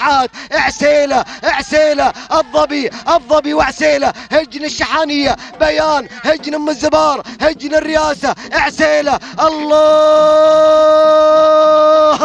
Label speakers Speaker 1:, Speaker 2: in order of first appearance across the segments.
Speaker 1: عاد عسيلة عسيلة الظبي الظبي وعسيلة هجن الشحانية بيان هجن أم الزبار هجن الرئاسة عسيلة الله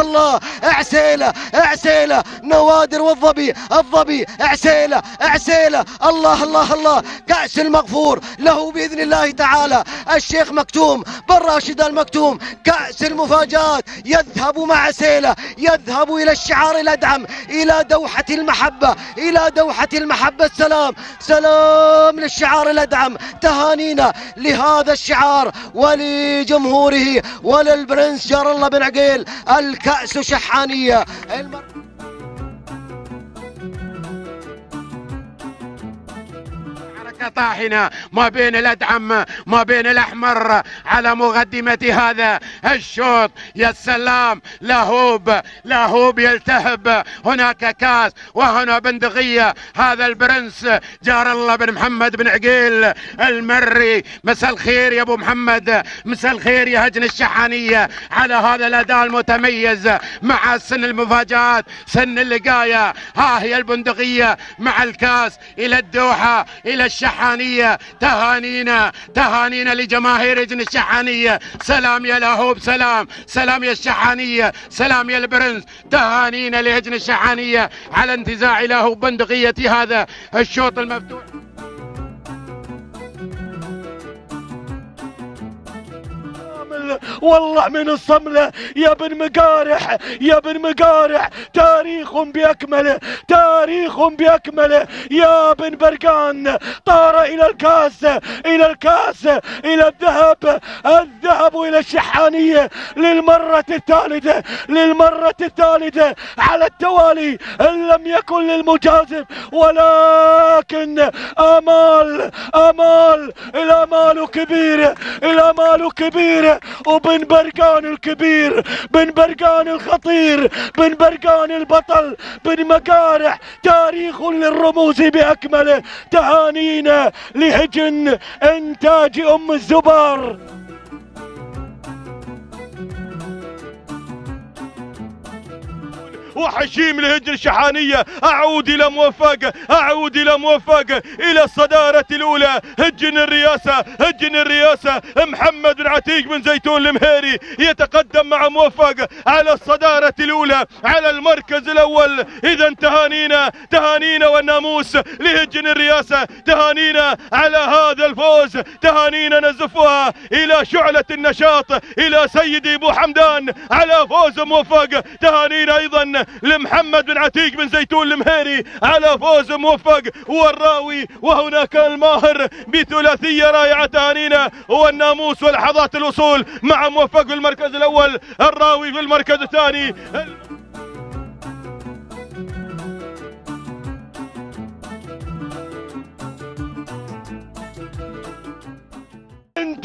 Speaker 1: الله. عسيلة عسيلة نوادر والظبي الظبي. عسيلة عسيلة الله الله الله. كأس المغفور له بإذن الله تعالى. الشيخ مكتوم بن راشد المكتوم. كأس المفاجآت. يذهب مع عسيلة يذهب إلى الشعار الأدعم إلى دوحة المحبة إلى دوحة المحبة. السلام سلام للشعار الأدعم. تهانينا لهذا الشعار ولجمهوره وللبرنس جار الله بن عقيل. الكأس شحانية. الم...
Speaker 2: طاحنة ما بين الأدعم ما بين الأحمر على مقدمة هذا الشوط. يا سلام لهوب لهوب يلتهب. هناك كاس وهنا بندقية. هذا البرنس جار الله بن محمد بن عقيل المري. مساء الخير يا أبو محمد. مساء الخير يا هجن الشحانية. على هذا الأداء المتميز مع سن المفاجآت سن اللقاية. ها هي البندقية مع الكاس إلى الدوحة إلى الشحانية. تهانينا تهانينا لجماهير هجن الشحانية. سلام يا لاهوب سلام. سلام يا الشحانية. سلام يا البرنس. تهانينا لهجن الشحانية على انتزاع لاهوب بندقية هذا الشوط المفتوح.
Speaker 3: والله من الصملة يا بن مقارح يا بن مقارح تاريخ بأكمله تاريخ بأكمله. يا بن برقان طار إلى الكاس إلى الكاس إلى الذهب الذهب إلى الشحانية. للمرة الثالثة للمرة الثالثة على التوالي إن لم يكن للمجازف. ولكن آمال آمال الآمال كبيرة الآمال كبيرة وبن برقان الكبير بن برقان الخطير بن برقان البطل بن مقارح تاريخ للرموز بأكمله تهانينا لهجن إنتاج أم الزبار. وحشيم الهجر الشحانية. أعود إلى موفق أعود إلى موفق إلى الصدارة الأولى. هجن الرئاسة هجن الرئاسة. محمد بن عتيق بن زيتون المهيري يتقدم مع موفق على الصدارة الأولى على المركز الأول. إذا تهانينا تهانينا والناموس لهجن الرئاسة. تهانينا على هذا الفوز. تهانينا نزفها إلى شعلة النشاط إلى سيدي أبو حمدان. على فوز موفق تهانينا أيضا. لمحمد بن عتيق بن زيتون المهيري على فوز موفق والراوي وهناك الماهر بثلاثية رائعة تهانينا والناموس ولحظات الوصول مع موفق في المركز الأول الراوي في المركز الثاني.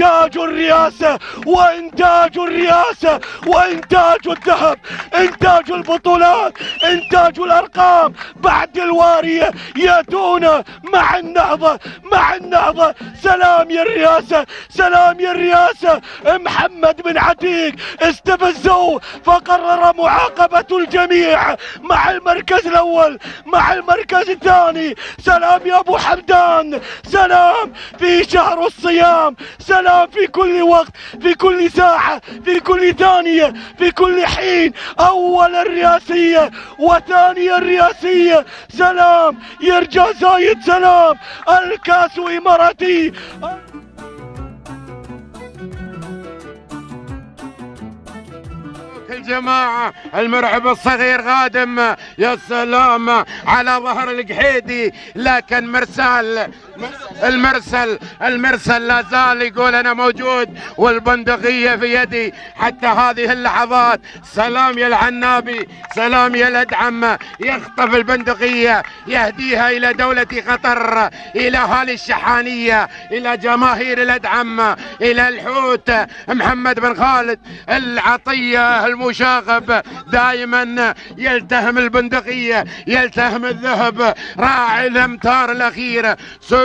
Speaker 3: إنتاج الرئاسة وإنتاج الرئاسة وإنتاج الذهب إنتاج البطولات إنتاج الأرقام. بعد الوارية يأتون مع النهضة مع النهضة. سلام يا الرئاسة سلام يا الرئاسة محمد بن عتيق استفزوا فقرر معاقبة الجميع مع المركز الأول مع المركز الثاني. سلام يا أبو حمدان سلام في شهر الصيام سلام في كل وقت في كل ساعة في كل ثانية في كل حين. أول الرئاسية وثاني الرئاسية. سلام يرجع زايد سلام. الكأس إماراتي.
Speaker 2: الجماعة المرعب الصغير غادم. يا سلام على ظهر القحيدي. لكن مرسال المرسل المرسل لا زال يقول أنا موجود والبندقية في يدي حتى هذه اللحظات. سلام يا العنابي سلام يا الادعم يخطف البندقية يهديها إلى دولة قطر إلى أهالي الشحانية إلى جماهير الادعم إلى الحوت. محمد بن خالد العطية المشاغب دائما يلتهم البندقية يلتهم الذهب. راعي الأمتار الاخيرة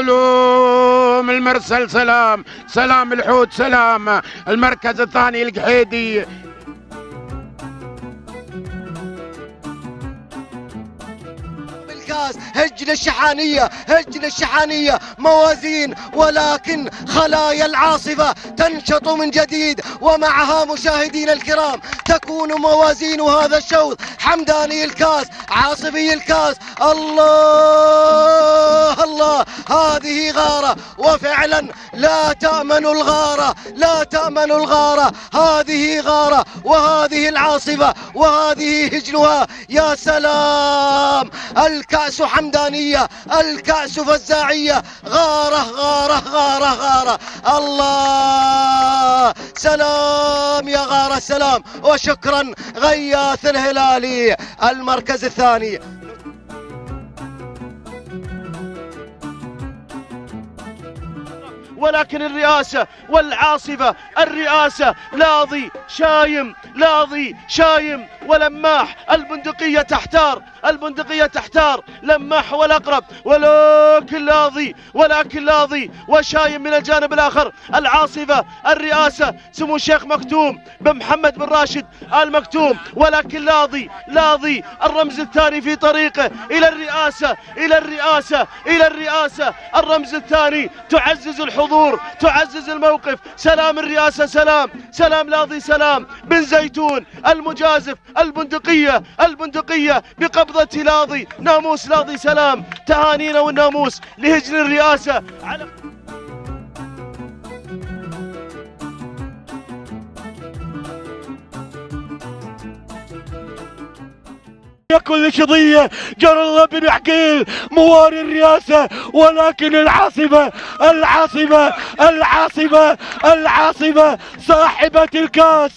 Speaker 2: سلوم المرسل سلام سلام الحوت سلام المركز الثاني القحيدي.
Speaker 1: الكاس هجن الشحانية هجن الشحانية موازين ولكن خلايا العاصفة تنشط من جديد ومعها مشاهدين الكرام تكون موازين هذا الشوط. حمداني الكاس عاصفي الكاس الله! الله هذه غارة. وفعلا لا تأمن الغارة لا تأمن الغارة. هذه غارة وهذه العاصفة وهذه هجنها يا سلام! الكأس حمدانية الكأس فزاعية. غارة غارة غارة غارة. الله! سلام يا غارة سلام. وشكرا غياث الهلالي المركز الثاني.
Speaker 4: ولكن الرئاسة والعاصفة الرئاسة لاضي شايم لاضي شايم. ولماح البندقية تحتار البندقية تحتار لماح هو الأقرب ولكن لاضي ولكن لاضي وشايم من الجانب الآخر العاصفة الرئاسة سمو الشيخ مكتوم بن محمد بن راشد آل مكتوم ولكن لاضي لاضي الرمز الثاني في طريقه إلى الرئاسة إلى الرئاسة إلى الرئاسة الرمز الثاني تعزز الحضور تعزز الموقف سلام الرئاسة سلام سلام لاضي سلام بن زيتون المجازف البندقية البندقية بقبضة لاضي ناموس لاضي سلام تهانينا والناموس لهجن الرئاسة. على
Speaker 3: كل قضية جرى الله بن عقيل مواري الرئاسة ولكن العاصمة العاصمة العاصمة العاصمة صاحبة الكاس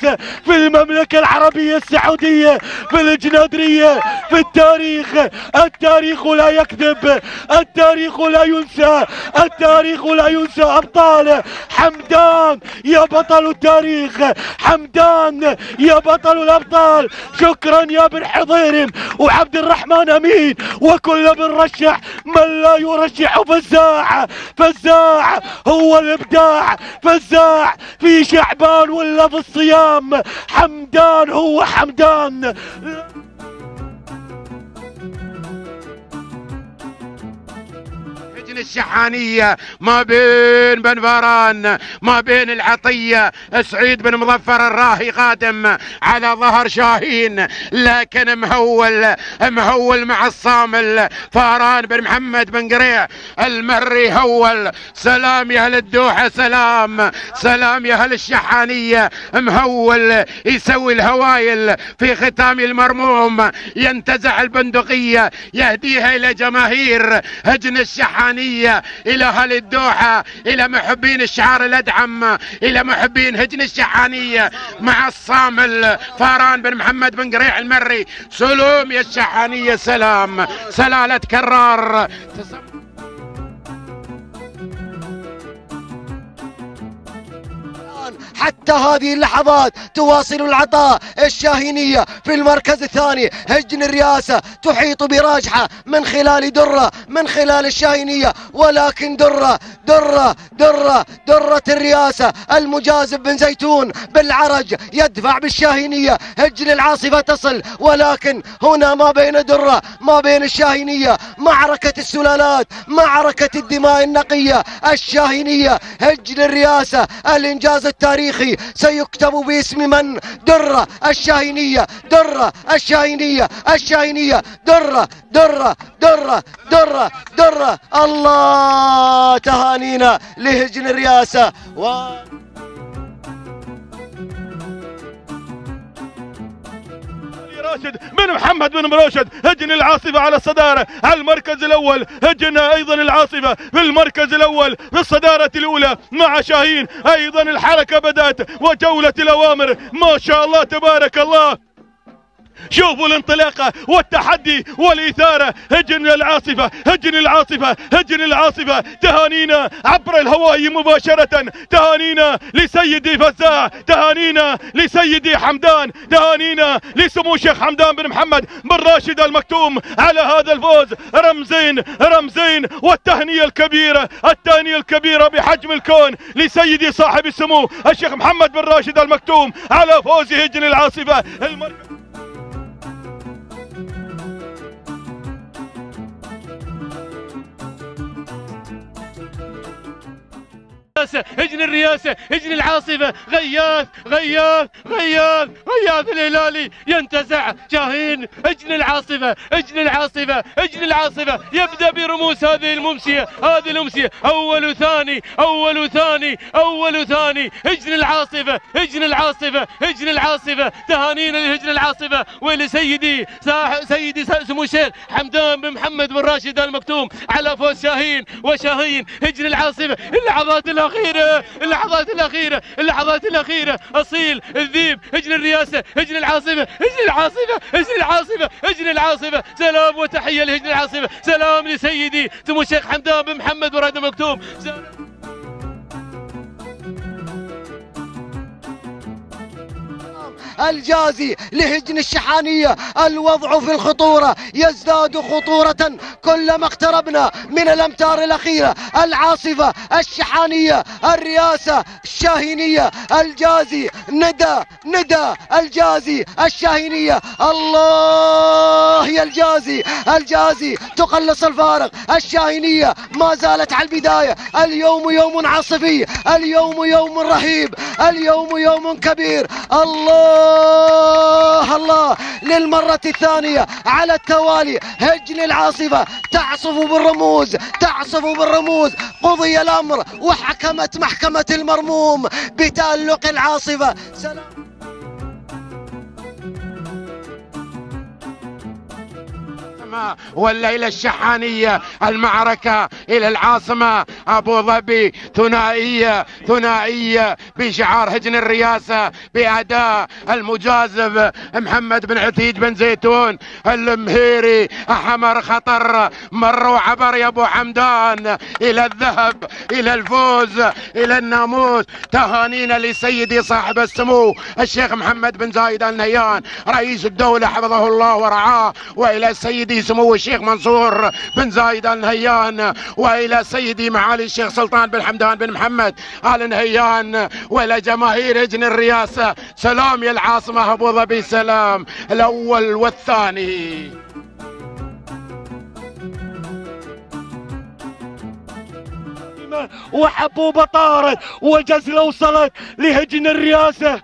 Speaker 3: في المملكة العربية السعودية في الجنادرية في التاريخ. التاريخ لا يكذب التاريخ لا ينسى التاريخ لا ينسى. أبطال حمدان يا بطل التاريخ حمدان يا بطل الأبطال. شكرا يا بن حضيرم وعبد الرحمن أمين. وكل من رشح من لا يرشح. فزاع فزاع هو الإبداع فزاع في شعبان ولا في الصيام. حمدان هو حمدان.
Speaker 2: الشحانية ما بين بن فاران ما بين العطية سعيد بن مظفر الراهي قادم على ظهر شاهين لكن مهول مهول مع الصامل فاران بن محمد بن قريع المري هول سلام يا أهل الدوحة سلام سلام يا أهل الشحانية مهول يسوي الهوايل في ختام المرموم ينتزع البندقية يهديها إلى جماهير هجن الشحانية. إلى أهل الدوحة إلى محبين الشعار الأدعم إلى محبين هجن الشحانية مع الصامل فاران بن محمد بن قريع المري. سلوم يا الشحانية سلام. سلالة كرار.
Speaker 1: حتى هذه اللحظات تواصل العطاء الشاهينية في المركز الثاني. هجن الرئاسة تحيط براجحة من خلال درة من خلال الشاهينية. ولكن درة درة درة درة الرئاسة. المجازب بن زيتون بالعرج يدفع بالشاهينية. هجن العاصفة تصل. ولكن هنا ما بين درة ما بين الشاهينية. معركة السلالات معركة الدماء النقية الشاهينية. هجن الرئاسة الإنجاز التاريخي سيكتب باسم من؟ درة الشاهينية درة الشاهينية الشاهينية درة درة درة درة درة الله تهانينا لهجن الرئاسة. و...
Speaker 3: راشد من محمد بن راشد؟ هجن العاصفة على الصدارة. على المركز الأول هجن أيضا العاصفة. في المركز الأول في الصدارة الأولى مع شاهين أيضا الحركة بدأت. وجولة الأوامر ما شاء الله تبارك الله. شوفوا الانطلاقة والتحدي والإثارة. هجن العاصفة هجن العاصفة هجن العاصفة. تهانينا عبر الهواء مباشرة. تهانينا لسيدي فزاع تهانينا لسيدي حمدان تهانينا لسمو الشيخ حمدان بن محمد بن راشد المكتوم. على هذا الفوز رمزين رمزين والتهنية الكبيرة التهنية الكبيرة بحجم الكون لسيدي صاحب السمو الشيخ محمد بن راشد المكتوم. على فوز هجن العاصفة. المركز
Speaker 5: هجن الرياسة هجن العاصفة. غياث غياث غياث غياث الهلالي. ينتزع شاهين هجن العاصفة هجن العاصفة هجن العاصفة. يبدأ برموز هذه الممسية هذه الأمسية أول وثاني أول وثاني أول وثاني هجن العاصفة هجن العاصفة هجن العاصفة. تهانينا لهجن العاصفة. ولسيدي سيدي سمو الشيخ حمدان بن محمد بن راشد المكتوم. على فوز شاهين وشاهين. هجن العاصفة. اللحظات الأخيرة اللحظات الأخيرة اللحظات الأخيرة أصيل الذيب هجن الرياسة هجن العاصفة هجن العاصفة هجن العاصفة هجن العاصفة سلام وتحية لهجن العاصفة سلام لسيدي سمو الشيخ حمدان بن محمد بن راشد المكتوم سلام.
Speaker 1: الجازي لهجن الشحانية. الوضع في الخطورة يزداد خطورة كلما اقتربنا من الأمتار الأخيرة. العاصفة الشحانية الرئاسة الشاهينية. الجازي ندى ندى. الجازي الشاهينية. الله يا الجازي. الجازي تقلص الفارق. الشاهينية ما زالت على البداية. اليوم يوم عاصفي. اليوم يوم رهيب. اليوم يوم كبير. الله الله للمرة الثانية على التوالي. هجن العاصفة تعصف بالرموز. تعصف بالرموز. قضي الأمر وحكمت محكمة المرموم بتألق العاصفة. سلام.
Speaker 2: العاصمة والليلة الشحانية المعركة إلى العاصمة. أبو ظبي ثنائية ثنائية بشعار هجن الرئاسة بأداء المجازف محمد بن عتيج بن زيتون. المهيري حمر خطر مر وعبر يا أبو حمدان. إلى الذهب إلى الفوز إلى الناموس. تهانينا لسيدي صاحب السمو الشيخ محمد بن زايد النهيان رئيس الدولة حفظه الله ورعاه. وإلى سيدي سمو الشيخ منصور بن زايد النهيان وإلى سيدي معالي الشيخ سلطان بن حمدان بن محمد آل نهيان وإلى جماهير هجن الرئاسة سلام يا العاصمة أبو ظبي سلام. الأول والثاني.
Speaker 3: وحبوبة طارت وجزلة وصلت لهجن الرئاسة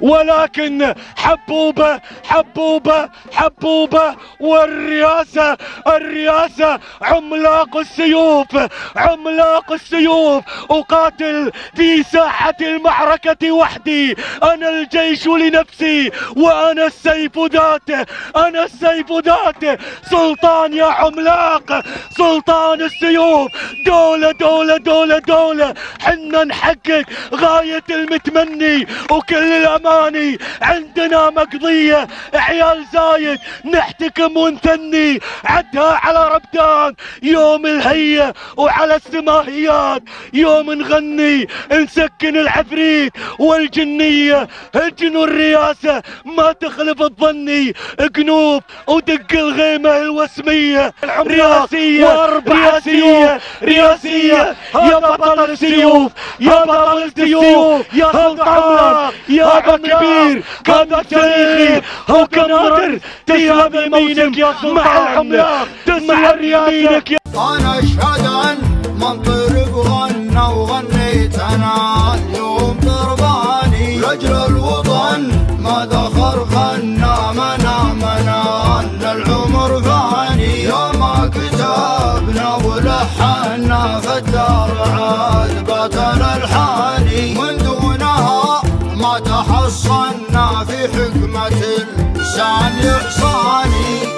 Speaker 3: ولكن حبوبة حبوبة حبوبة والرئاسة الرئاسة عملاق السيوف عملاق السيوف. أقاتل في ساحة المعركة وحدي. أنا الجيش لنفسي وأنا السيف ذاته أنا السيف ذاته. سلطان يا عملاق سلطان السيوف. دولة دولة دولة دولة. حنا نحقق غاية المتمني. وكل الأمان الثاني. عندنا مقضية. عيال زايد نحتكم ونثني. عدها على ربدان يوم الهية وعلى السماهيات. يوم نغني نسكن العفريت والجنية. هجن الرياسة ما تخلف الظني. قنوب ودق الغيمة الوسمية. رياسية رياسية رياسية. يا بطل السيوف يا بطل السيوف يا سلطان يا كبير هذا تاريخي هو كنادر تسلم يمينك يا مع العملاق تسلم يمينك يا
Speaker 6: أنا أشهد أن منطرب غنى وغنيت أنا اليوم ضرباني لاجل الوطن ما في حكمة الإنسان يحصاني.